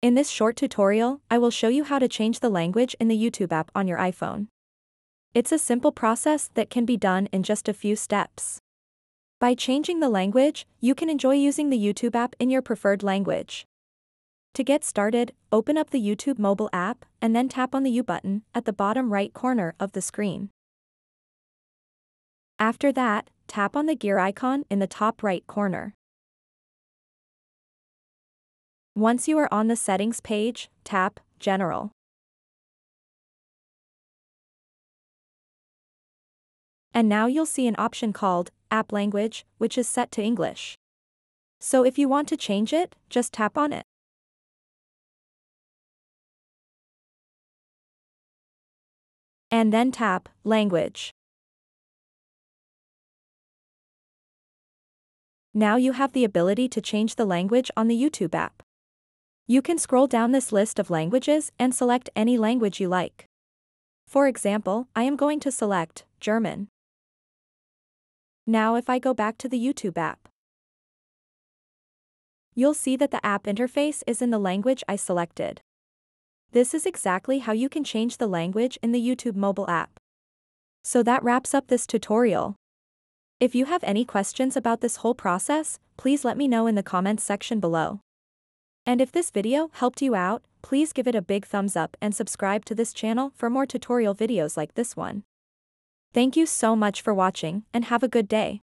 In this short tutorial, I will show you how to change the language in the YouTube app on your iPhone. It's a simple process that can be done in just a few steps. By changing the language, you can enjoy using the YouTube app in your preferred language. To get started, open up the YouTube mobile app and then tap on the You button at the bottom right corner of the screen. After that, tap on the gear icon in the top right corner. Once you are on the settings page, tap General. And now you'll see an option called App Language, which is set to English. So if you want to change it, just tap on it. And then tap Language. Now you have the ability to change the language on the YouTube app. You can scroll down this list of languages and select any language you like. For example, I am going to select German. Now if I go back to the YouTube app, you'll see that the app interface is in the language I selected. This is exactly how you can change the language in the YouTube mobile app. So that wraps up this tutorial. If you have any questions about this whole process, please let me know in the comments section below. And if this video helped you out, please give it a big thumbs up and subscribe to this channel for more tutorial videos like this one. Thank you so much for watching and have a good day.